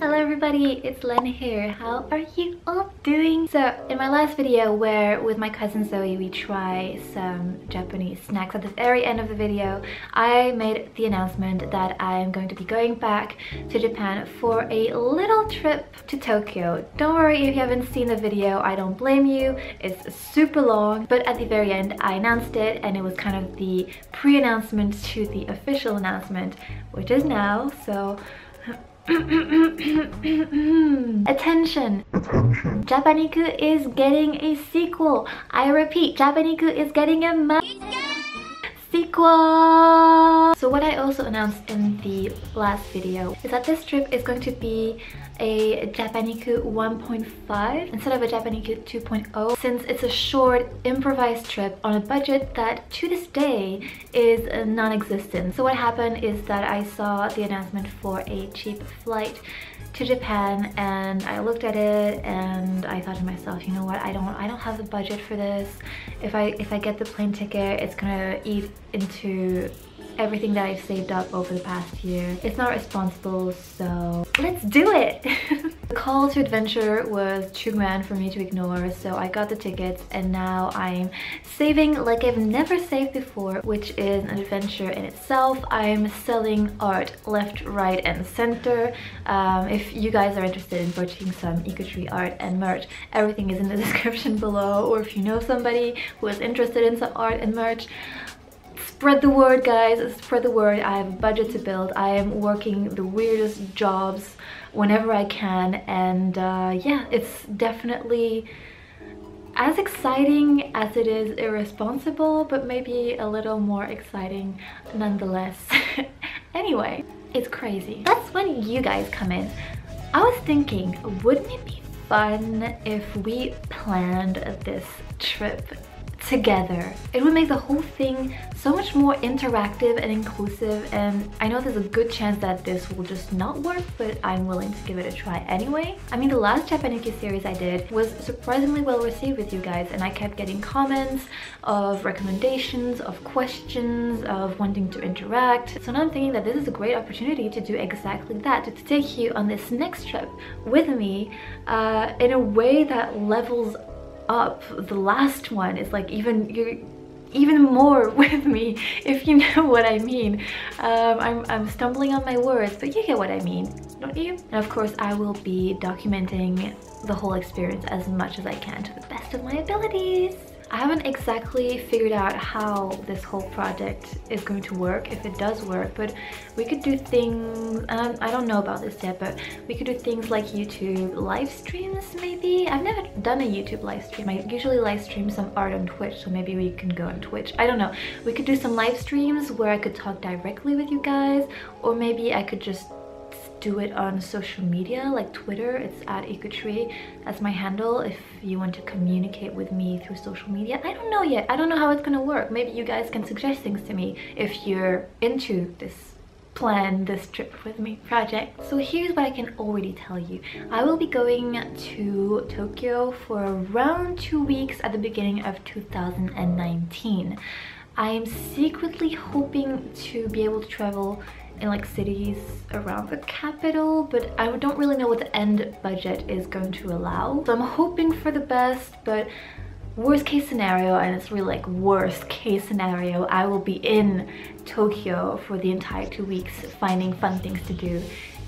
Hello everybody, it's Len here. How are you all doing? So in my last video where with my cousin Zoe we try some Japanese snacks at the very end of the video I made the announcement that I am going to be going back to Japan for a little trip to Tokyo. Don't worry if you haven't seen the video, I don't blame you. It's super long but at the very end I announced it and it was kind of the pre-announcement to the official announcement which is now so Attention! Attention! Japaniku is getting a sequel. I repeat, Japaniku is getting a sequel! So what I also announced in the last video is that this trip is going to be a Japaniku 1.5 instead of a Japaniku 2.0 since it's a short improvised trip on a budget that to this day is non-existent. So what happened is that I saw the announcement for a cheap flight to Japan and I looked at it and I thought to myself, you know what, I don't I don't have the budget for this. If I if I get the plane ticket, it's gonna eat into everything that I've saved up over the past year. It's not responsible, so let's do it! the call to adventure was too grand for me to ignore, so I got the tickets and now I'm saving like I've never saved before, which is an adventure in itself. I'm selling art left, right, and center. Um, if you guys are interested in purchasing some Ikutree art and merch, everything is in the description below, or if you know somebody who is interested in some art and merch, spread the word guys. Spread the word. I have a budget to build. I am working the weirdest jobs whenever i can. And uh, yeah it's definitely as exciting as it is irresponsible but maybe a little more exciting nonetheless. Anyway it's crazy. That's when you guys come in. I was thinking wouldn't it be fun if we planned this trip together. It would make the whole thing so much more interactive and inclusive and I know there's a good chance that this will just not work but I'm willing to give it a try anyway. I mean the last Japaniku series I did was surprisingly well received with you guys and I kept getting comments of recommendations, of questions, of wanting to interact. So now I'm thinking that this is a great opportunity to do exactly that, to take you on this next trip with me uh, in a way that levels up. The last one is like even you're even more with me if you know what I mean. Um, I'm, I'm stumbling on my words, but you get what I mean, don't you? And of course, I will be documenting the whole experience as much as I can to the best of my abilities. I haven't exactly figured out how this whole project is going to work, if it does work, but we could do things, um, I don't know about this yet, but we could do things like YouTube live streams maybe? I've never done a YouTube live stream. I usually live stream some art on Twitch, so maybe we can go on Twitch. I don't know. We could do some live streams where I could talk directly with you guys, or maybe I could just do it on social media like Twitter. It's at Ikutree That's my handle if you want to communicate with me through social media. I don't know yet. I don't know how it's gonna work. Maybe you guys can suggest things to me if you're into this plan this trip with me project. So here's what I can already tell you. I will be going to Tokyo for around two weeks at the beginning of 2019. I am secretly hoping to be able to travel in like cities around the capital but I don't really know what the end budget is going to allow. So I'm hoping for the best but worst case scenario and it's really like worst case scenario I will be in Tokyo for the entire two weeks finding fun things to do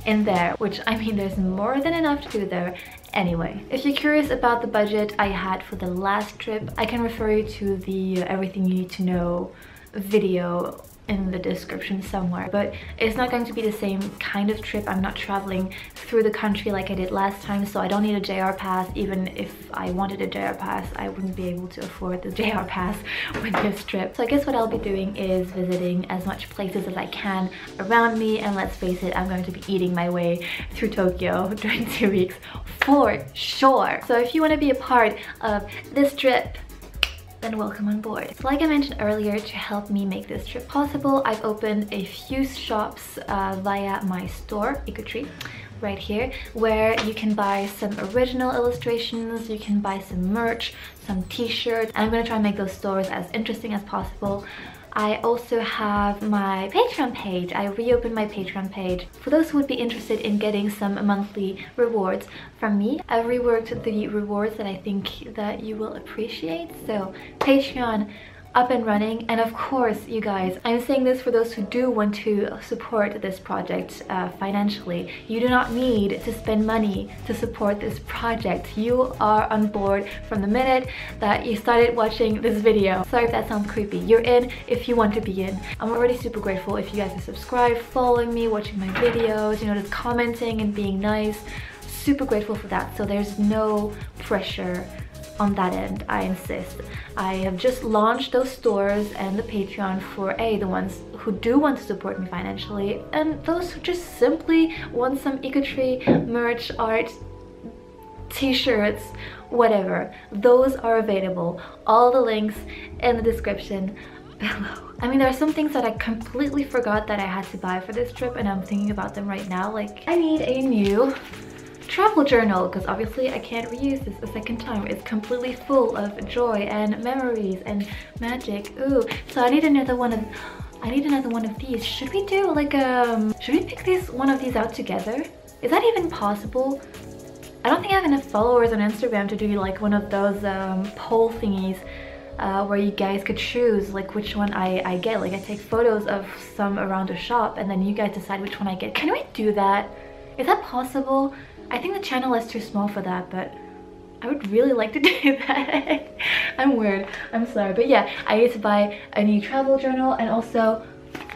in there which I mean there's more than enough to do there. Anyway if you're curious about the budget I had for the last trip I can refer you to the uh, everything you need to know video in the description somewhere but it's not going to be the same kind of trip. I'm not traveling through the country like i did last time so i don't need a jr pass. Even if i wanted a jr pass i wouldn't be able to afford the jr pass with this trip. So i guess what i'll be doing is visiting as much places as i can around me and let's face it i'm going to be eating my way through tokyo during two weeks for sure. So if you want to be a part of this trip then welcome on board. Like I mentioned earlier, to help me make this trip possible, I've opened a few shops uh, via my store, Ikutree right here where you can buy some original illustrations you can buy some merch some t-shirts and i'm gonna try and make those stores as interesting as possible I also have my Patreon page. I reopened my Patreon page. For those who would be interested in getting some monthly rewards from me, I've reworked the rewards that I think that you will appreciate. So Patreon up and running. And of course you guys i'm saying this for those who do want to support this project uh, financially. You do not need to spend money to support this project. You are on board from the minute that you started watching this video. Sorry if that sounds creepy. You're in if you want to be in. I'm already super grateful if you guys are subscribed following me watching my videos you know just commenting and being nice. Super grateful for that. So there's no pressure on that end, I insist. I have just launched those stores and the Patreon for A, the ones who do want to support me financially, and those who just simply want some Ikutree merch, art, t-shirts, whatever. Those are available. All the links in the description below. I mean, there are some things that I completely forgot that I had to buy for this trip and I'm thinking about them right now. Like, I need a new travel journal because obviously I can't reuse this a second time. It's completely full of joy and memories and magic. Ooh, so I need another one of I need another one of these. Should we do like um should we pick this one of these out together? Is that even possible? I don't think I have enough followers on Instagram to do like one of those um, poll thingies uh, where you guys could choose like which one I, I get. Like I take photos of some around the shop and then you guys decide which one I get. Can we do that? Is that possible? I think the channel is too small for that, but I would really like to do that. I'm weird, I'm sorry. But yeah, I need to buy a new travel journal and also,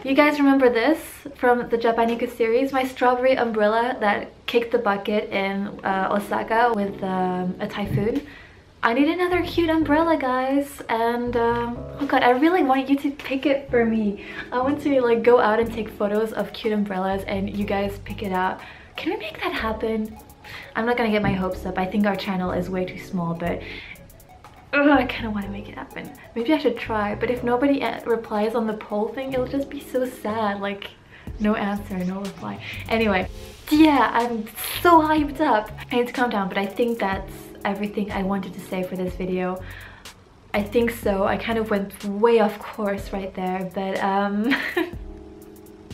you guys remember this from the Japaniku series? My strawberry umbrella that kicked the bucket in uh, Osaka with um, a typhoon. I need another cute umbrella guys and um, oh god I really want you to pick it for me. I want to like go out and take photos of cute umbrellas and you guys pick it out. Can we make that happen? I'm not gonna get my hopes up. I think our channel is way too small, but ugh, I kind of want to make it happen. Maybe I should try, but if nobody replies on the poll thing, it'll just be so sad. Like, no answer, no reply. Anyway, yeah, I'm so hyped up. I need to calm down, but I think that's everything I wanted to say for this video. I think so. I kind of went way off course right there, but um...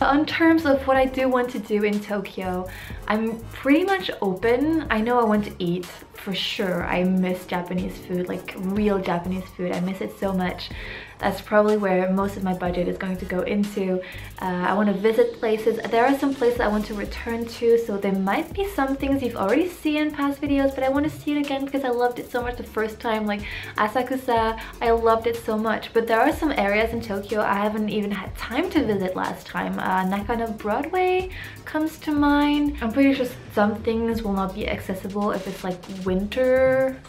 On terms of what I do want to do in Tokyo, I'm pretty much open. I know I want to eat for sure. I miss Japanese food, like real Japanese food. I miss it so much that's probably where most of my budget is going to go into. Uh, I want to visit places. There are some places I want to return to, so there might be some things you've already seen in past videos, but I want to see it again because I loved it so much the first time. Like Asakusa, I loved it so much. But there are some areas in Tokyo I haven't even had time to visit last time. Uh, Nakano Broadway comes to mind. I'm pretty sure some things will not be accessible if it's like winter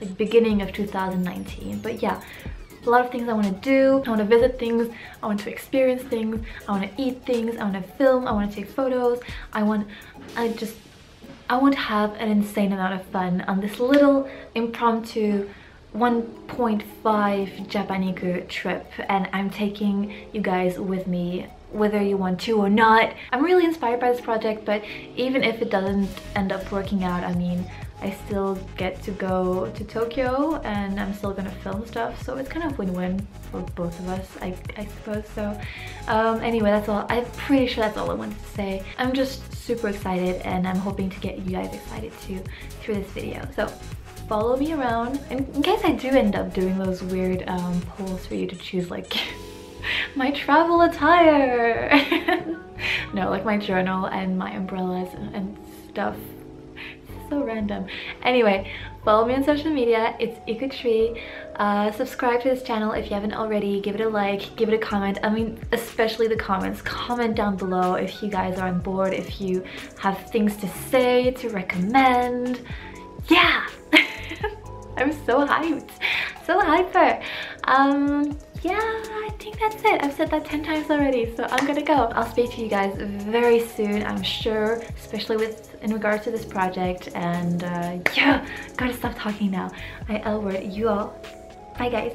like beginning of 2019 but yeah a lot of things I want to do. I want to visit things. I want to experience things. I want to eat things. I want to film. I want to take photos. I want, I just, I want to have an insane amount of fun on this little impromptu 1.5 Japaniku trip and I'm taking you guys with me whether you want to or not. I'm really inspired by this project but even if it doesn't end up working out, I mean I still get to go to Tokyo and I'm still gonna film stuff so it's kind of win-win for both of us I, I suppose so. Um, anyway that's all I'm pretty sure that's all I wanted to say. I'm just super excited and I'm hoping to get you guys excited too through this video. So follow me around. And in case I do end up doing those weird um, polls for you to choose like my travel attire no like my journal and my umbrellas and stuff so random. Anyway, follow me on social media. It's Ikutree. Uh, subscribe to this channel if you haven't already. Give it a like, give it a comment. I mean, especially the comments. Comment down below if you guys are on board, if you have things to say, to recommend. Yeah! I'm so hyped. So hyper. Um, yeah, I think that's it. I've said that 10 times already, so I'm gonna go. I'll speak to you guys very soon, I'm sure, especially with in regards to this project. And uh, yeah, gotta stop talking now. I L word you all. Bye guys.